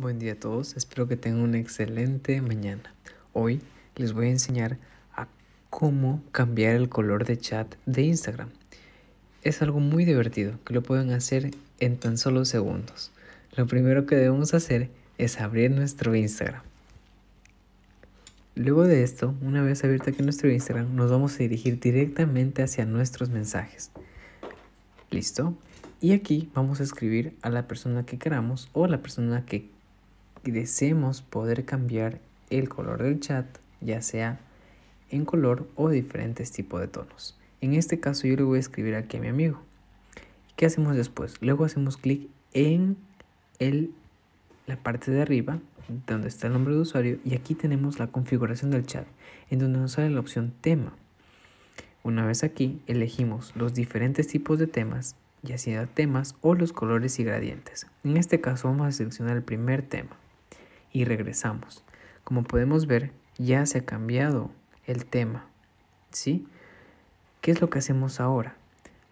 Buen día a todos, espero que tengan una excelente mañana. Hoy les voy a enseñar a cómo cambiar el color de chat de Instagram. Es algo muy divertido que lo pueden hacer en tan solo segundos. Lo primero que debemos hacer es abrir nuestro Instagram. Luego de esto, una vez abierto aquí nuestro Instagram, nos vamos a dirigir directamente hacia nuestros mensajes. ¿Listo? Y aquí vamos a escribir a la persona que queramos o a la persona que deseemos poder cambiar el color del chat, ya sea en color o diferentes tipos de tonos. En este caso yo le voy a escribir aquí a mi amigo. ¿Qué hacemos después? Luego hacemos clic en el, la parte de arriba donde está el nombre de usuario y aquí tenemos la configuración del chat en donde nos sale la opción tema. Una vez aquí elegimos los diferentes tipos de temas, ya sea temas o los colores y gradientes. En este caso vamos a seleccionar el primer tema y regresamos. Como podemos ver, ya se ha cambiado el tema. ¿Sí? ¿Qué es lo que hacemos ahora?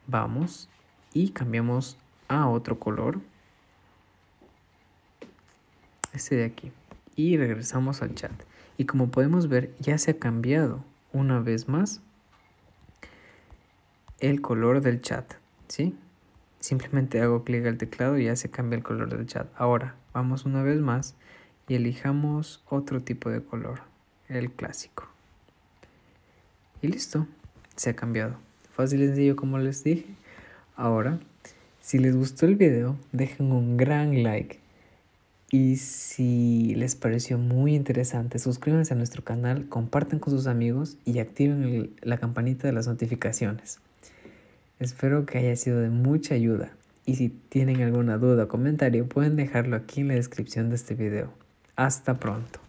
Vamos y cambiamos a otro color. Este de aquí. Y regresamos al chat. Y como podemos ver, ya se ha cambiado una vez más el color del chat. ¿Sí? Simplemente hago clic al teclado y ya se cambia el color del chat. Ahora, vamos una vez más y elijamos otro tipo de color, el clásico. Y listo, se ha cambiado. Fácil y sencillo como les dije. Ahora, si les gustó el video, dejen un gran like. Y si les pareció muy interesante, suscríbanse a nuestro canal, compartan con sus amigos y activen la campanita de las notificaciones. Espero que haya sido de mucha ayuda. Y si tienen alguna duda o comentario, pueden dejarlo aquí en la descripción de este video. Hasta pronto.